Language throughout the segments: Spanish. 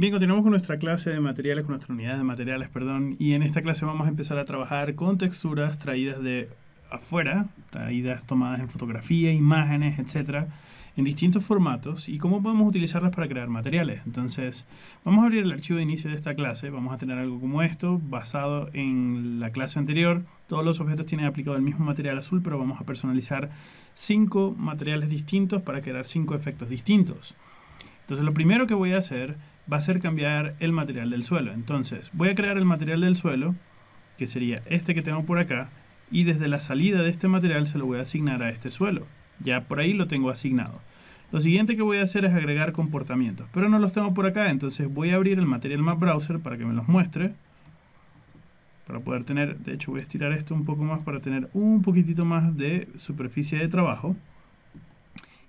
Bien, continuamos con nuestra clase de materiales, con nuestra unidad de materiales, perdón, y en esta clase vamos a empezar a trabajar con texturas traídas de afuera, traídas tomadas en fotografía, imágenes, etcétera, en distintos formatos y cómo podemos utilizarlas para crear materiales. Entonces, vamos a abrir el archivo de inicio de esta clase, vamos a tener algo como esto, basado en la clase anterior. Todos los objetos tienen aplicado el mismo material azul, pero vamos a personalizar cinco materiales distintos para crear cinco efectos distintos. Entonces, lo primero que voy a hacer va a ser cambiar el material del suelo. Entonces, voy a crear el material del suelo, que sería este que tengo por acá, y desde la salida de este material se lo voy a asignar a este suelo. Ya por ahí lo tengo asignado. Lo siguiente que voy a hacer es agregar comportamientos, pero no los tengo por acá, entonces voy a abrir el Material Map Browser para que me los muestre. Para poder tener, de hecho voy a estirar esto un poco más para tener un poquitito más de superficie de trabajo.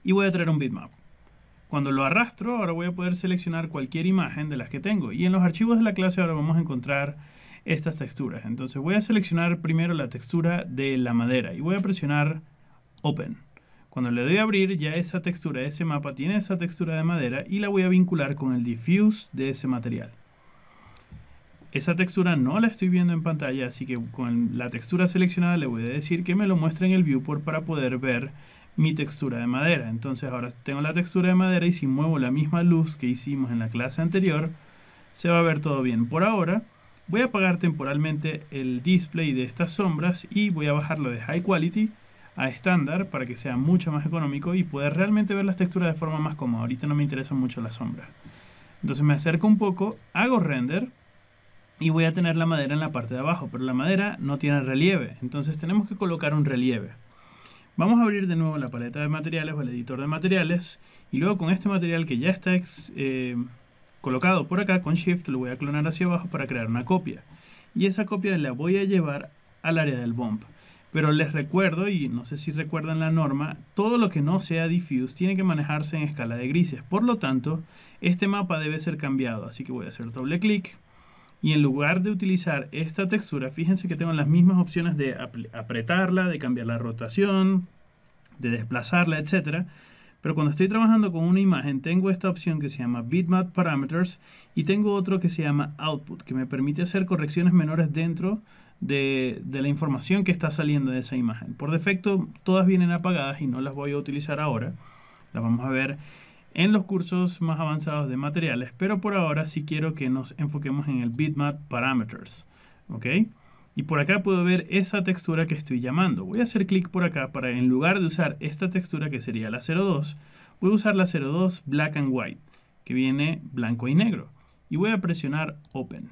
Y voy a traer un bitmap. Cuando lo arrastro, ahora voy a poder seleccionar cualquier imagen de las que tengo. Y en los archivos de la clase ahora vamos a encontrar estas texturas. Entonces voy a seleccionar primero la textura de la madera y voy a presionar Open. Cuando le doy a abrir, ya esa textura, ese mapa tiene esa textura de madera y la voy a vincular con el diffuse de ese material. Esa textura no la estoy viendo en pantalla, así que con la textura seleccionada le voy a decir que me lo muestre en el viewport para poder ver mi textura de madera. Entonces ahora tengo la textura de madera y si muevo la misma luz que hicimos en la clase anterior, se va a ver todo bien. Por ahora voy a apagar temporalmente el display de estas sombras y voy a bajarlo de High Quality a estándar para que sea mucho más económico y poder realmente ver las texturas de forma más cómoda. Ahorita no me interesa mucho la sombra. Entonces me acerco un poco, hago render y voy a tener la madera en la parte de abajo, pero la madera no tiene relieve, entonces tenemos que colocar un relieve. Vamos a abrir de nuevo la paleta de materiales o el editor de materiales y luego con este material que ya está eh, colocado por acá con Shift lo voy a clonar hacia abajo para crear una copia y esa copia la voy a llevar al área del bump. Pero les recuerdo, y no sé si recuerdan la norma, todo lo que no sea diffuse tiene que manejarse en escala de grises. Por lo tanto, este mapa debe ser cambiado. Así que voy a hacer doble clic. Y en lugar de utilizar esta textura, fíjense que tengo las mismas opciones de apretarla, de cambiar la rotación, de desplazarla, etc. Pero cuando estoy trabajando con una imagen, tengo esta opción que se llama Bitmap Parameters y tengo otro que se llama Output, que me permite hacer correcciones menores dentro de, de, la información que está saliendo de esa imagen. Por defecto, todas vienen apagadas y no las voy a utilizar ahora. Las vamos a ver en los cursos más avanzados de materiales, pero por ahora sí quiero que nos enfoquemos en el bitmap parameters. ¿Ok? Y por acá puedo ver esa textura que estoy llamando. Voy a hacer clic por acá para en lugar de usar esta textura que sería la 02, voy a usar la 02 black and white, que viene blanco y negro. Y voy a presionar open.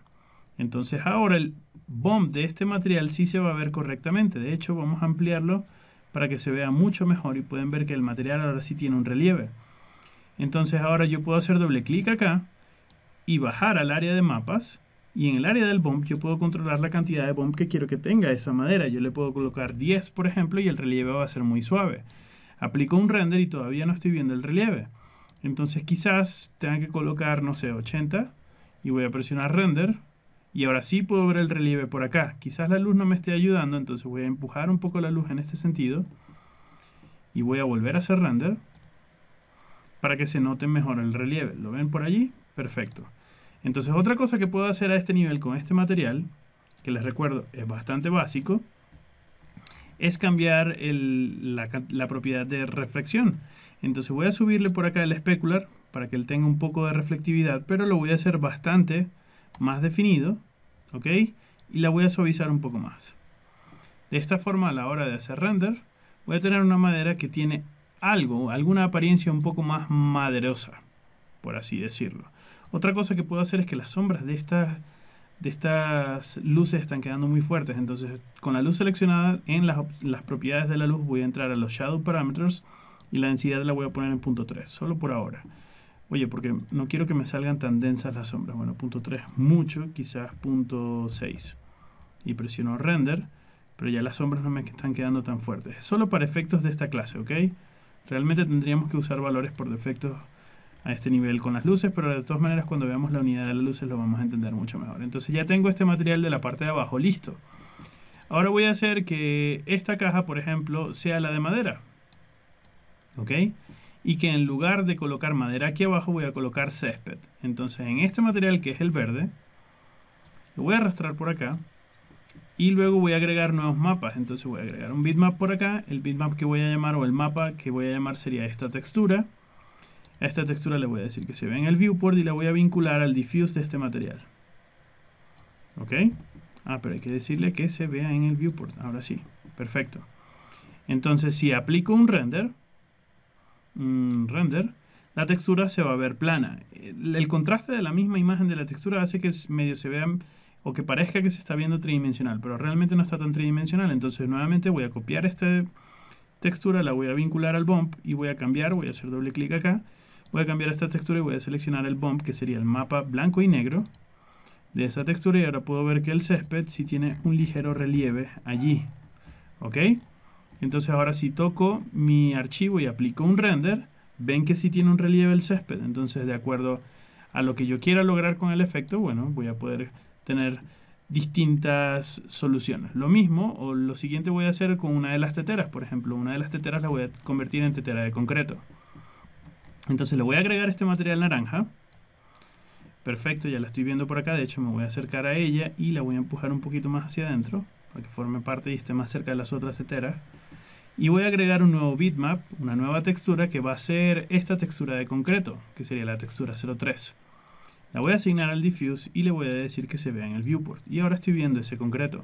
Entonces ahora el bump de este material sí se va a ver correctamente. De hecho vamos a ampliarlo para que se vea mucho mejor y pueden ver que el material ahora sí tiene un relieve. Entonces ahora yo puedo hacer doble clic acá y bajar al área de mapas. Y en el área del bump yo puedo controlar la cantidad de bump que quiero que tenga esa madera. Yo le puedo colocar 10, por ejemplo, y el relieve va a ser muy suave. Aplico un render y todavía no estoy viendo el relieve. Entonces quizás tenga que colocar, no sé, 80. Y voy a presionar render. Y ahora sí puedo ver el relieve por acá. Quizás la luz no me esté ayudando, entonces voy a empujar un poco la luz en este sentido. Y voy a volver a hacer render para que se note mejor el relieve. ¿Lo ven por allí? Perfecto. Entonces otra cosa que puedo hacer a este nivel con este material, que les recuerdo es bastante básico, es cambiar la, propiedad de reflexión. Entonces voy a subirle por acá el specular para que él tenga un poco de reflectividad, pero lo voy a hacer bastante más definido, ¿ok? Y la voy a suavizar un poco más. De esta forma, a la hora de hacer render, voy a tener una madera que tiene algo, alguna apariencia un poco más maderosa, por así decirlo. Otra cosa que puedo hacer es que las sombras de estas, de estas luces están quedando muy fuertes. Entonces, con la luz seleccionada en las, las propiedades de la luz, voy a entrar a los Shadow Parameters y la densidad la voy a poner en punto 3, solo por ahora. Oye, porque no quiero que me salgan tan densas las sombras. Bueno, punto 3 mucho, quizás punto 6. Y presiono Render, pero ya las sombras no me están quedando tan fuertes. Es solo para efectos de esta clase, ¿ok? Realmente tendríamos que usar valores por defecto a este nivel con las luces, pero de todas maneras cuando veamos la unidad de las luces lo vamos a entender mucho mejor. Entonces ya tengo este material de la parte de abajo listo. Ahora voy a hacer que esta caja, por ejemplo, sea la de madera. ¿Ok? y que en lugar de colocar madera aquí abajo voy a colocar césped. Entonces en este material que es el verde, lo voy a arrastrar por acá y luego voy a agregar nuevos mapas. Entonces voy a agregar un bitmap por acá, el bitmap que voy a llamar o el mapa que voy a llamar sería esta textura. A esta textura le voy a decir que se ve en el viewport y la voy a vincular al diffuse de este material. ¿Ok? Ah, pero hay que decirle que se vea en el viewport. Ahora sí, perfecto. Entonces si aplico un render, render, la textura se va a ver plana. El, contraste de la misma imagen de la textura hace que medio se vea o que parezca que se está viendo tridimensional, pero realmente no está tan tridimensional. Entonces nuevamente voy a copiar esta textura, la voy a vincular al bump y voy a cambiar, voy a hacer doble clic acá, voy a cambiar esta textura y voy a seleccionar el bump que sería el mapa blanco y negro de esa textura y ahora puedo ver que el césped sí tiene un ligero relieve allí. ¿Ok? Entonces ahora si toco mi archivo y aplico un render, ven que sí tiene un relieve el césped. Entonces de acuerdo a lo que yo quiera lograr con el efecto, bueno, voy a poder tener distintas soluciones. Lo mismo o lo siguiente voy a hacer con una de las teteras. Por ejemplo, una de las teteras la voy a convertir en tetera de concreto. Entonces le voy a agregar este material naranja. Perfecto, ya la estoy viendo por acá. De hecho, me voy a acercar a ella y la voy a empujar un poquito más hacia adentro para que forme parte y esté más cerca de las otras teteras. Y voy a agregar un nuevo bitmap, una nueva textura que va a ser esta textura de concreto, que sería la textura 03. La voy a asignar al diffuse y le voy a decir que se vea en el viewport. Y ahora estoy viendo ese concreto.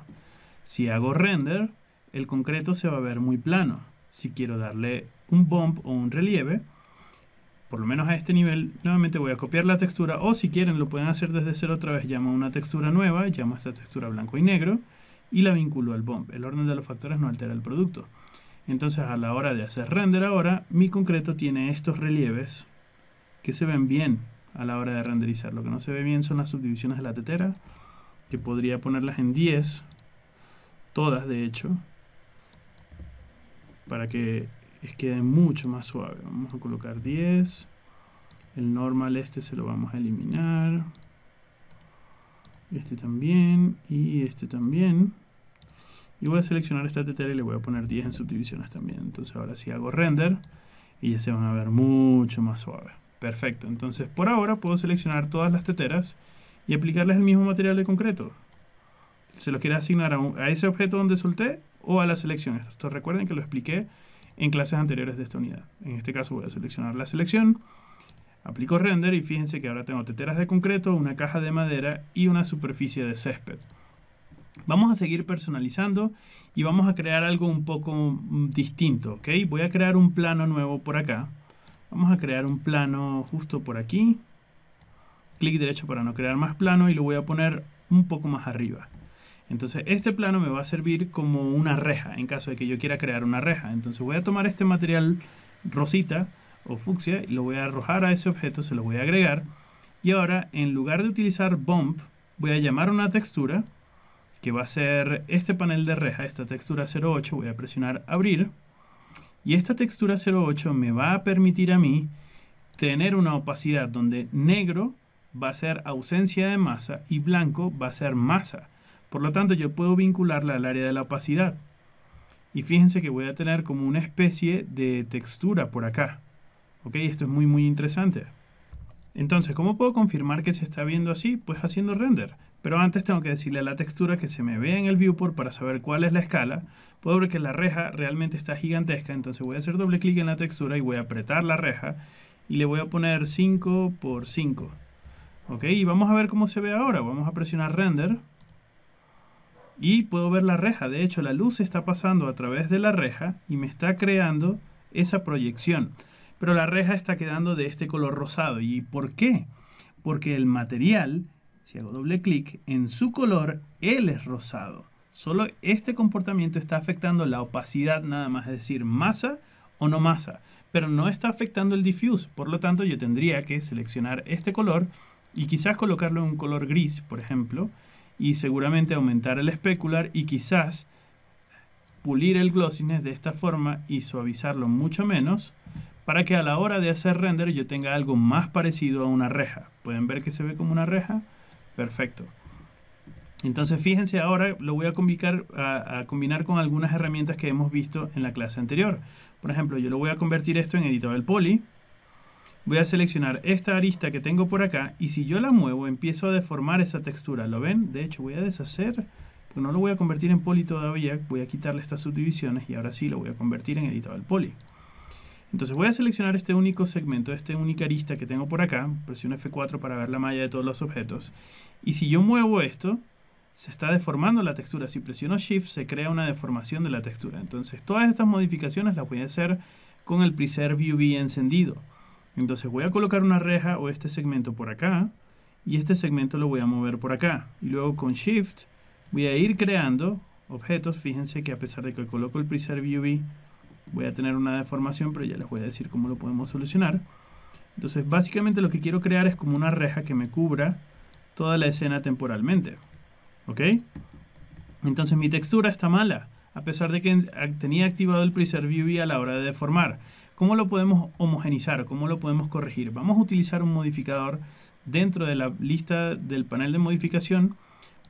Si hago render, el concreto se va a ver muy plano. Si quiero darle un bump o un relieve, por lo menos a este nivel, nuevamente voy a copiar la textura o si quieren lo pueden hacer desde cero otra vez, llamo una textura nueva, llamo esta textura blanco y negro y la vinculo al bump. El orden de los factores no altera el producto. Entonces a la hora de hacer render ahora, mi concreto tiene estos relieves que se ven bien a la hora de renderizar. Lo que no se ve bien son las subdivisiones de la tetera, que podría ponerlas en 10, todas de hecho, para que quede mucho más suave. Vamos a colocar 10, el normal este se lo vamos a eliminar, este también y este también. Y voy a seleccionar esta tetera y le voy a poner 10 en subdivisiones también. Entonces ahora sí hago render y ya se van a ver mucho más suave. Perfecto, entonces por ahora puedo seleccionar todas las teteras y aplicarles el mismo material de concreto. Se los quiere asignar a, ese objeto donde solté o a la selección. Esto recuerden que lo expliqué en clases anteriores de esta unidad. En este caso voy a seleccionar la selección, aplico render y fíjense que ahora tengo teteras de concreto, una caja de madera y una superficie de césped. Vamos a seguir personalizando y vamos a crear algo un poco mm, distinto. Voy a crear un plano nuevo por acá. Vamos a crear un plano justo por aquí. Clic derecho para no crear más plano y lo voy a poner un poco más arriba. Entonces este plano me va a servir como una reja en caso de que yo quiera crear una reja. Entonces voy a tomar este material rosita o fucsia y lo voy a arrojar a ese objeto, se lo voy a agregar. Y ahora en lugar de utilizar bump, voy a llamar una textura que va a ser este panel de reja, esta textura 08, voy a presionar abrir y esta textura 08 me va a permitir a mí tener una opacidad donde negro va a ser ausencia de masa y blanco va a ser masa. Por lo tanto, yo puedo vincularla al área de la opacidad. Y fíjense que voy a tener como una especie de textura por acá. ¿Ok? Esto es muy, muy interesante. Entonces, ¿cómo puedo confirmar que se está viendo así? Pues haciendo render. Pero antes tengo que decirle a la textura que se me vea en el viewport para saber cuál es la escala. Puedo ver que la reja realmente está gigantesca, entonces voy a hacer doble clic en la textura y voy a apretar la reja y le voy a poner 5 por 5. Ok, y vamos a ver cómo se ve ahora. Vamos a presionar render y puedo ver la reja. De hecho, la luz está pasando a través de la reja y me está creando esa proyección. Pero la reja está quedando de este color rosado. ¿Y por qué? Porque el material si hago doble clic, en su color él es rosado. Solo este comportamiento está afectando la opacidad nada más, es decir, masa o no masa, pero no está afectando el diffuse. Por lo tanto, yo tendría que seleccionar este color y quizás colocarlo en un color gris, por ejemplo, y seguramente aumentar el especular y quizás pulir el glossiness de esta forma y suavizarlo mucho menos para que a la hora de hacer render yo tenga algo más parecido a una reja. ¿Pueden ver que se ve como una reja? Perfecto. Entonces fíjense ahora, lo voy a combinar, a, combinar con algunas herramientas que hemos visto en la clase anterior. Por ejemplo, yo lo voy a convertir esto en editor poly. Voy a seleccionar esta arista que tengo por acá y si yo la muevo empiezo a deformar esa textura. ¿Lo ven? De hecho voy a deshacer, porque no lo voy a convertir en poly todavía. Voy a quitarle estas subdivisiones y ahora sí lo voy a convertir en editor poly. Entonces voy a seleccionar este único segmento, este única arista que tengo por acá. Presiono F4 para ver la malla de todos los objetos. Y si yo muevo esto, se está deformando la textura. Si presiono Shift, se crea una deformación de la textura. Entonces, todas estas modificaciones las voy a hacer con el Preserve UV encendido. Entonces, voy a colocar una reja o este segmento por acá. Y este segmento lo voy a mover por acá. Y luego con Shift voy a ir creando objetos. Fíjense que a pesar de que coloco el Preserve UV, voy a tener una deformación, pero ya les voy a decir cómo lo podemos solucionar. Entonces, básicamente lo que quiero crear es como una reja que me cubra toda la escena temporalmente. ¿Ok? Entonces mi textura está mala, a pesar de que tenía activado el Preserve UV a la hora de deformar. ¿Cómo lo podemos homogenizar? ¿Cómo lo podemos corregir? Vamos a utilizar un modificador dentro de la lista del panel de modificación.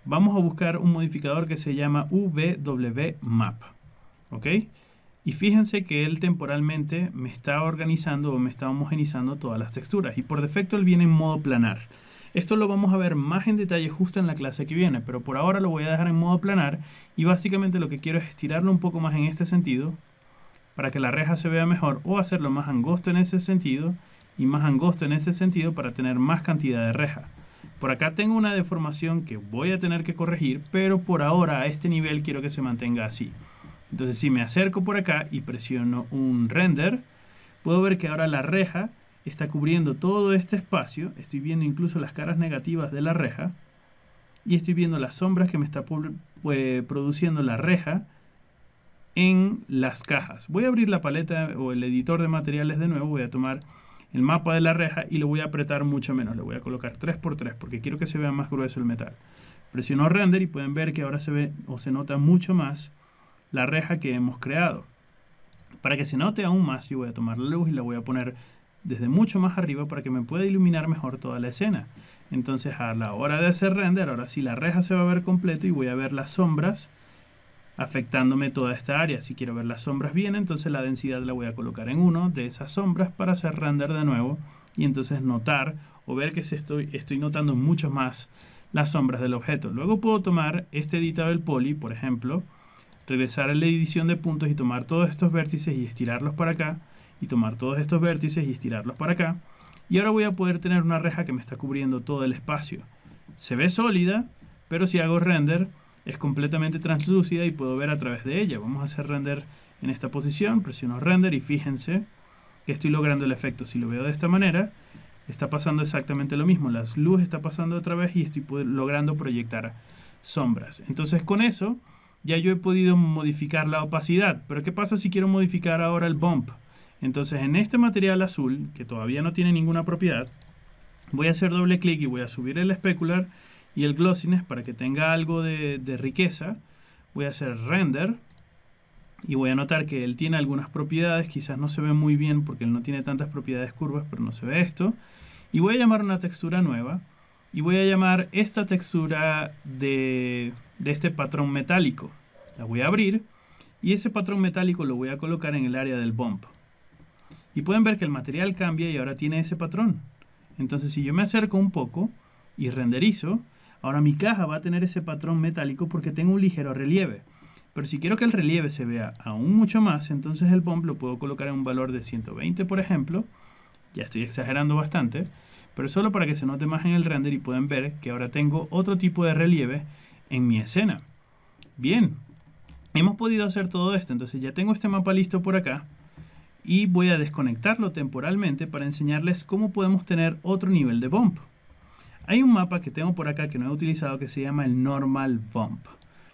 Vamos a buscar un modificador que se llama UVWMap. ¿Ok? Y fíjense que él temporalmente me está organizando o me está homogenizando todas las texturas. Y por defecto él viene en modo planar. Esto lo vamos a ver más en detalle justo en la clase que viene, pero por ahora lo voy a dejar en modo planar y básicamente lo que quiero es estirarlo un poco más en este sentido para que la reja se vea mejor o hacerlo más angosto en ese sentido y más angosto en ese sentido para tener más cantidad de reja. Por acá tengo una deformación que voy a tener que corregir, pero por ahora a este nivel quiero que se mantenga así. Entonces si me acerco por acá y presiono un render, puedo ver que ahora la reja está cubriendo todo este espacio, estoy viendo incluso las caras negativas de la reja y estoy viendo las sombras que me está produciendo la reja en las cajas. Voy a abrir la paleta o el editor de materiales de nuevo, voy a tomar el mapa de la reja y lo voy a apretar mucho menos, le voy a colocar 3x3 porque quiero que se vea más grueso el metal. Presiono render y pueden ver que ahora se ve o se nota mucho más la reja que hemos creado. Para que se note aún más, yo voy a tomar la luz y la voy a poner desde mucho más arriba para que me pueda iluminar mejor toda la escena. Entonces a la hora de hacer render, ahora sí la reja se va a ver completo y voy a ver las sombras afectándome toda esta área. Si quiero ver las sombras bien, entonces la densidad la voy a colocar en uno de esas sombras para hacer render de nuevo y entonces notar o ver que estoy, estoy notando mucho más las sombras del objeto. Luego puedo tomar este editable poly, por ejemplo, regresar a la edición de puntos y tomar todos estos vértices y estirarlos para acá y tomar todos estos vértices y estirarlos para acá. Y ahora voy a poder tener una reja que me está cubriendo todo el espacio. Se ve sólida, pero si hago render es completamente translúcida y puedo ver a través de ella. Vamos a hacer render en esta posición, presiono render y fíjense que estoy logrando el efecto. Si lo veo de esta manera, está pasando exactamente lo mismo. La luz está pasando otra vez y estoy logrando proyectar sombras. Entonces con eso ya yo he podido modificar la opacidad. Pero ¿qué pasa si quiero modificar ahora el bump? Entonces en este material azul, que todavía no tiene ninguna propiedad, voy a hacer doble clic y voy a subir el specular y el glossiness para que tenga algo de, riqueza. Voy a hacer render y voy a notar que él tiene algunas propiedades, quizás no se ve muy bien porque él no tiene tantas propiedades curvas, pero no se ve esto. Y voy a llamar una textura nueva y voy a llamar esta textura de, de este patrón metálico. La voy a abrir y ese patrón metálico lo voy a colocar en el área del bump. Y pueden ver que el material cambia y ahora tiene ese patrón. Entonces si yo me acerco un poco y renderizo, ahora mi caja va a tener ese patrón metálico porque tengo un ligero relieve. Pero si quiero que el relieve se vea aún mucho más, entonces el bump lo puedo colocar en un valor de 120, por ejemplo. Ya estoy exagerando bastante, pero solo para que se note más en el render y pueden ver que ahora tengo otro tipo de relieve en mi escena. Bien, hemos podido hacer todo esto, entonces ya tengo este mapa listo por acá y voy a desconectarlo temporalmente para enseñarles cómo podemos tener otro nivel de bump. Hay un mapa que tengo por acá que no he utilizado que se llama el Normal Bump.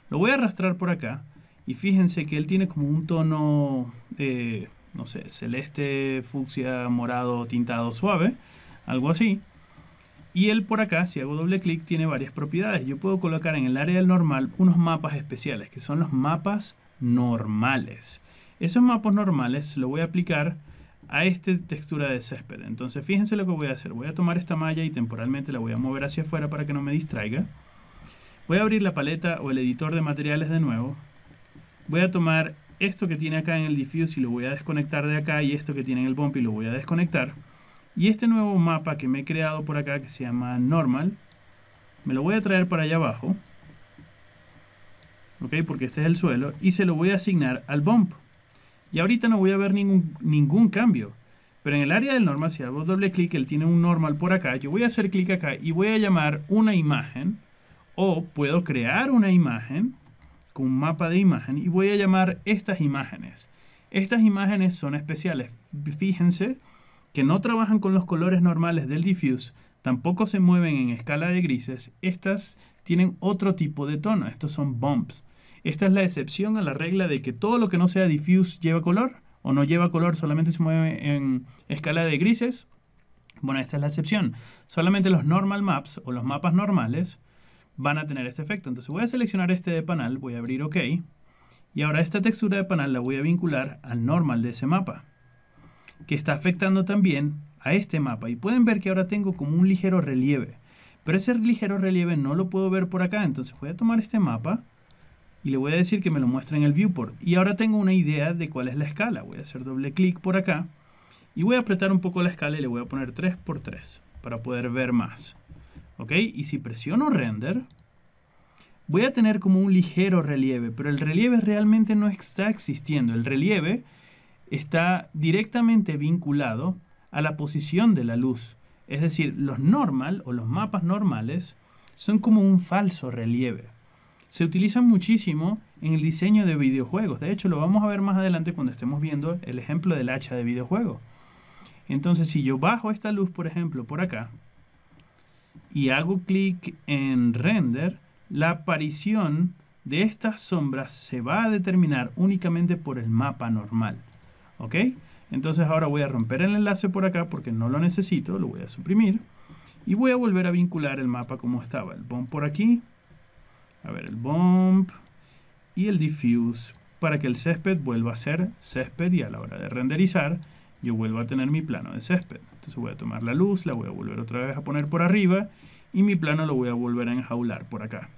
Lo voy a arrastrar por acá y fíjense que él tiene como un tono, eh, no sé, celeste, fucsia, morado, tintado suave, algo así. Y él por acá, si hago doble clic, tiene varias propiedades. Yo puedo colocar en el área del normal unos mapas especiales, que son los mapas normales. Esos mapas normales lo voy a aplicar a esta textura de césped. Entonces fíjense lo que voy a hacer. Voy a tomar esta malla y temporalmente la voy a mover hacia afuera para que no me distraiga. Voy a abrir la paleta o el editor de materiales de nuevo. Voy a tomar esto que tiene acá en el diffuse y lo voy a desconectar de acá y esto que tiene en el bump y lo voy a desconectar. Y este nuevo mapa que me he creado por acá que se llama normal, me lo voy a traer para allá abajo. ¿Ok? Porque este es el suelo. Y se lo voy a asignar al bump. Y ahorita no voy a ver ningún, ningún cambio. Pero en el área del normal, si hago doble clic, él tiene un normal por acá. Yo voy a hacer clic acá y voy a llamar una imagen. O puedo crear una imagen con un mapa de imagen y voy a llamar estas imágenes. Estas imágenes son especiales. Fíjense que no trabajan con los colores normales del diffuse, tampoco se mueven en escala de grises. Estas tienen otro tipo de tono. Estos son bumps. Esta es la excepción a la regla de que todo lo que no sea diffuse lleva color o no lleva color, solamente se mueve en escala de grises. Bueno, esta es la excepción. Solamente los normal maps o los mapas normales van a tener este efecto. Entonces voy a seleccionar este de panel, voy a abrir OK. Y ahora esta textura de panel la voy a vincular al normal de ese mapa, que está afectando también a este mapa. Y pueden ver que ahora tengo como un ligero relieve. Pero ese ligero relieve no lo puedo ver por acá. Entonces voy a tomar este mapa y le voy a decir que me lo muestre en el viewport. Y ahora tengo una idea de cuál es la escala. Voy a hacer doble clic por acá y voy a apretar un poco la escala y le voy a poner 3x3 para poder ver más. ¿Ok? Y si presiono render, voy a tener como un ligero relieve, pero el relieve realmente no está existiendo. El relieve está directamente vinculado a la posición de la luz. Es decir, los normal o los mapas normales son como un falso relieve se utilizan muchísimo en el diseño de videojuegos. De hecho, lo vamos a ver más adelante cuando estemos viendo el ejemplo del hacha de videojuego. Entonces, si yo bajo esta luz, por ejemplo, por acá, y hago clic en render, la aparición de estas sombras se va a determinar únicamente por el mapa normal. ¿Ok? Entonces ahora voy a romper el enlace por acá porque no lo necesito, lo voy a suprimir. Y voy a volver a vincular el mapa como estaba. El bomb por aquí, a ver, el bump y el diffuse para que el césped vuelva a ser césped y a la hora de renderizar yo vuelvo a tener mi plano de césped. Entonces voy a tomar la luz, la voy a volver otra vez a poner por arriba y mi plano lo voy a volver a enjaular por acá.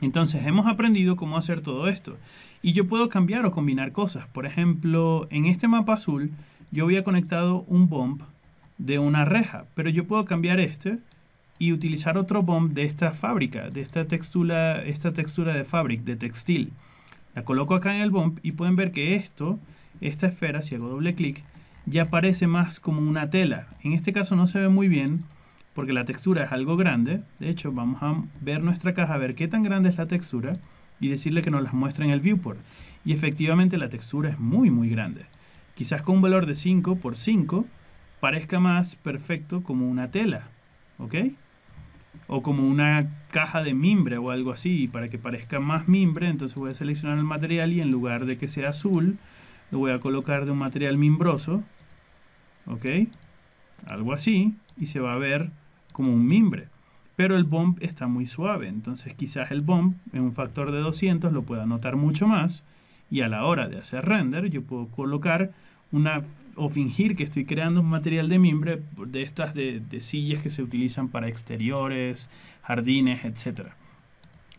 Entonces hemos aprendido cómo hacer todo esto. Y yo puedo cambiar o combinar cosas. Por ejemplo, en este mapa azul yo había conectado un bump de una reja, pero yo puedo cambiar este y utilizar otro bomb de esta fábrica, de esta textura, esta textura de fabric, de textil. La coloco acá en el bomb y pueden ver que esto, esta esfera, si hago doble clic, ya parece más como una tela. En este caso no se ve muy bien porque la textura es algo grande. De hecho, vamos a ver nuestra caja, a ver qué tan grande es la textura y decirle que nos las muestre en el viewport. Y efectivamente la textura es muy muy grande. Quizás con un valor de 5 por 5 parezca más perfecto como una tela. ¿Ok? o como una caja de mimbre o algo así para que parezca más mimbre entonces voy a seleccionar el material y en lugar de que sea azul lo voy a colocar de un material mimbroso ok algo así y se va a ver como un mimbre pero el bump está muy suave entonces quizás el bump en un factor de 200 lo pueda notar mucho más y a la hora de hacer render yo puedo colocar una o fingir que estoy creando un material de mimbre de estas de, sillas que se utilizan para exteriores, jardines, etc.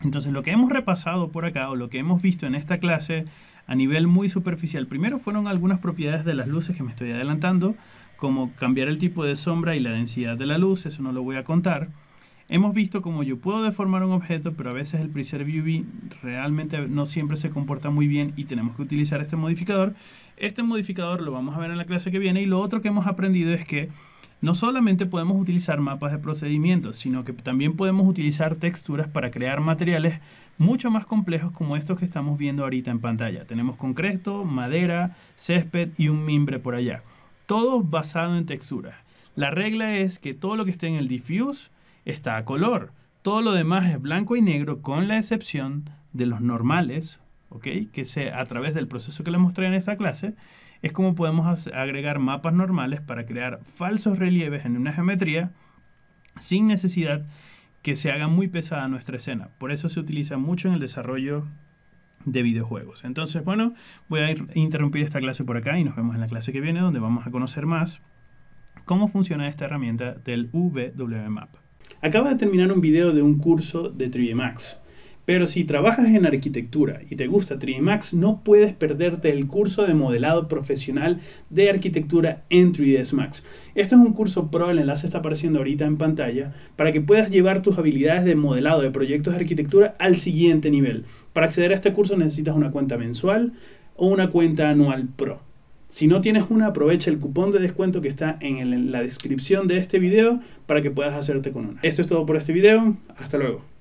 Entonces lo que hemos repasado por acá o lo que hemos visto en esta clase a nivel muy superficial, primero fueron algunas propiedades de las luces que me estoy adelantando, como cambiar el tipo de sombra y la densidad de la luz, eso no lo voy a contar. Hemos visto cómo yo puedo deformar un objeto, pero a veces el Preserve UV realmente no siempre se comporta muy bien y tenemos que utilizar este modificador. Este modificador lo vamos a ver en la clase que viene y lo otro que hemos aprendido es que no solamente podemos utilizar mapas de procedimientos, sino que también podemos utilizar texturas para crear materiales mucho más complejos como estos que estamos viendo ahorita en pantalla. Tenemos concreto, madera, césped y un mimbre por allá. Todo basado en texturas. La regla es que todo lo que esté en el diffuse está a color. Todo lo demás es blanco y negro con la excepción de los normales. Que se, a través del proceso que les mostré en esta clase, es como podemos agregar mapas normales para crear falsos relieves en una geometría sin necesidad que se haga muy pesada nuestra escena. Por eso se utiliza mucho en el desarrollo de videojuegos. Entonces, bueno, voy a interrumpir esta clase por acá y nos vemos en la clase que viene donde vamos a conocer más cómo funciona esta herramienta del VWMap. Acabo de terminar un video de un curso de 3D Max. Pero si trabajas en arquitectura y te gusta 3D Max, no puedes perderte el curso de modelado profesional de arquitectura en 3ds Max. Este es un curso pro, el enlace está apareciendo ahorita en pantalla, para que puedas llevar tus habilidades de modelado de proyectos de arquitectura al siguiente nivel. Para acceder a este curso necesitas una cuenta mensual o una cuenta anual pro. Si no tienes una, aprovecha el cupón de descuento que está en la descripción de este video para que puedas hacerte con una. Esto es todo por este video. Hasta luego.